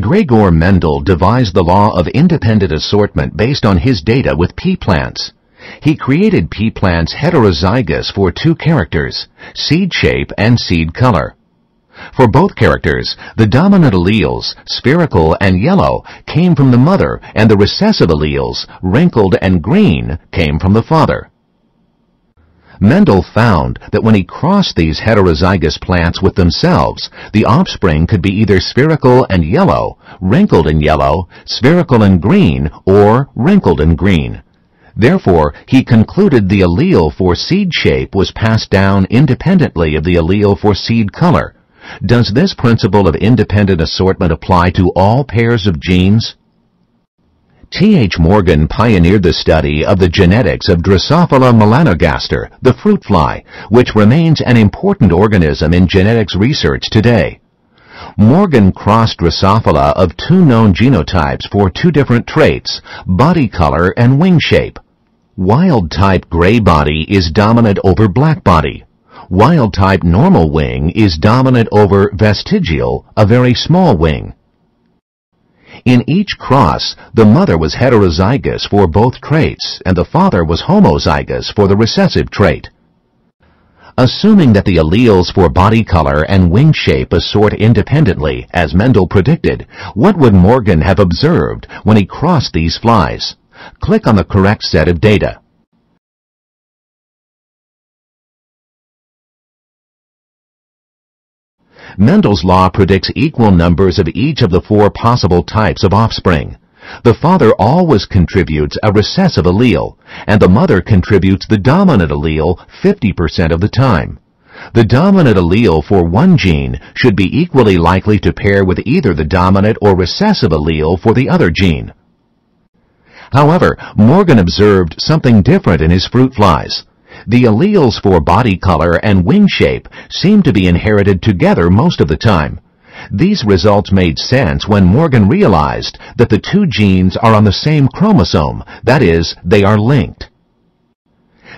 Gregor Mendel devised the law of independent assortment based on his data with pea plants. He created pea plants heterozygous for two characters, seed shape and seed color. For both characters, the dominant alleles, spherical and yellow, came from the mother, and the recessive alleles, wrinkled and green, came from the father. Mendel found that when he crossed these heterozygous plants with themselves, the offspring could be either spherical and yellow, wrinkled and yellow, spherical and green, or wrinkled and green. Therefore, he concluded the allele for seed shape was passed down independently of the allele for seed color. Does this principle of independent assortment apply to all pairs of genes? T.H. Morgan pioneered the study of the genetics of Drosophila melanogaster, the fruit fly, which remains an important organism in genetics research today. Morgan crossed Drosophila of two known genotypes for two different traits, body color and wing shape. Wild-type gray body is dominant over black body. Wild-type normal wing is dominant over vestigial, a very small wing. In each cross, the mother was heterozygous for both traits, and the father was homozygous for the recessive trait. Assuming that the alleles for body color and wing shape assort independently, as Mendel predicted, what would Morgan have observed when he crossed these flies? Click on the correct set of data. Mendel's law predicts equal numbers of each of the four possible types of offspring. The father always contributes a recessive allele, and the mother contributes the dominant allele 50% of the time. The dominant allele for one gene should be equally likely to pair with either the dominant or recessive allele for the other gene. However, Morgan observed something different in his fruit flies. The alleles for body color and wing shape seem to be inherited together most of the time. These results made sense when Morgan realized that the two genes are on the same chromosome, that is, they are linked.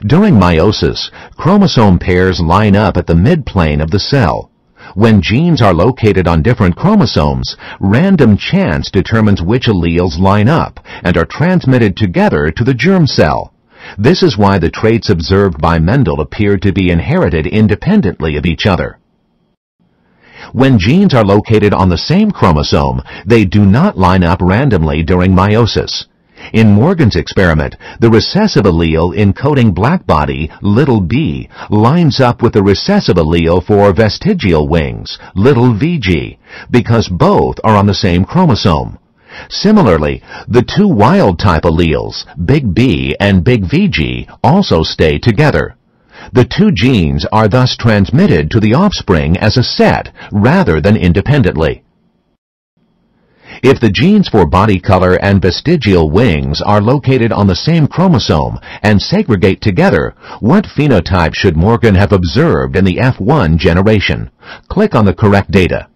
During meiosis, chromosome pairs line up at the midplane of the cell. When genes are located on different chromosomes, random chance determines which alleles line up and are transmitted together to the germ cell. This is why the traits observed by Mendel appeared to be inherited independently of each other. When genes are located on the same chromosome, they do not line up randomly during meiosis. In Morgan's experiment, the recessive allele encoding black body, little b, lines up with the recessive allele for vestigial wings, little vg, because both are on the same chromosome. Similarly, the two wild-type alleles, big B and big VG, also stay together. The two genes are thus transmitted to the offspring as a set rather than independently. If the genes for body color and vestigial wings are located on the same chromosome and segregate together, what phenotype should Morgan have observed in the F1 generation? Click on the correct data.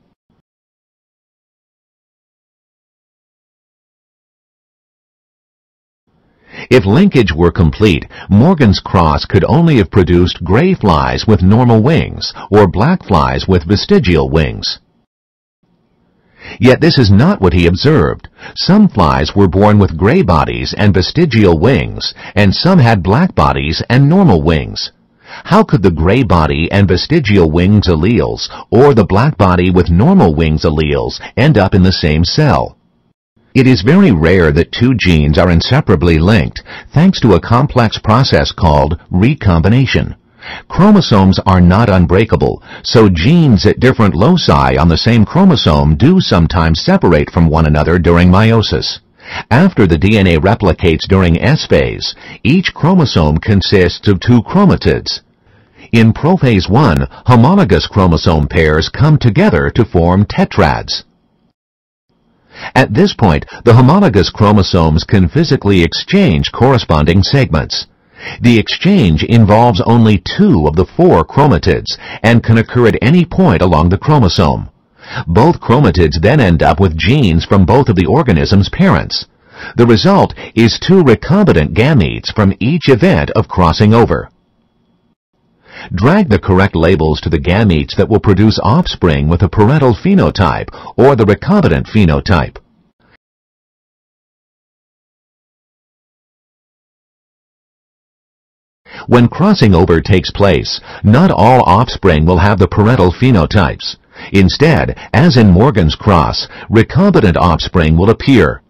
If linkage were complete, Morgan's cross could only have produced gray flies with normal wings or black flies with vestigial wings. Yet this is not what he observed. Some flies were born with gray bodies and vestigial wings, and some had black bodies and normal wings. How could the gray body and vestigial wings alleles or the black body with normal wings alleles end up in the same cell? It is very rare that two genes are inseparably linked, thanks to a complex process called recombination. Chromosomes are not unbreakable, so genes at different loci on the same chromosome do sometimes separate from one another during meiosis. After the DNA replicates during S phase, each chromosome consists of two chromatids. In prophase 1, homologous chromosome pairs come together to form tetrads. At this point, the homologous chromosomes can physically exchange corresponding segments. The exchange involves only two of the four chromatids and can occur at any point along the chromosome. Both chromatids then end up with genes from both of the organism's parents. The result is two recombinant gametes from each event of crossing over. Drag the correct labels to the gametes that will produce offspring with a parental phenotype or the recombinant phenotype. When crossing over takes place, not all offspring will have the parental phenotypes. Instead, as in Morgan's cross, recombinant offspring will appear.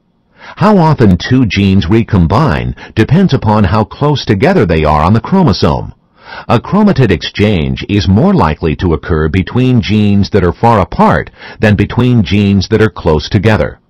How often two genes recombine depends upon how close together they are on the chromosome. A chromatid exchange is more likely to occur between genes that are far apart than between genes that are close together.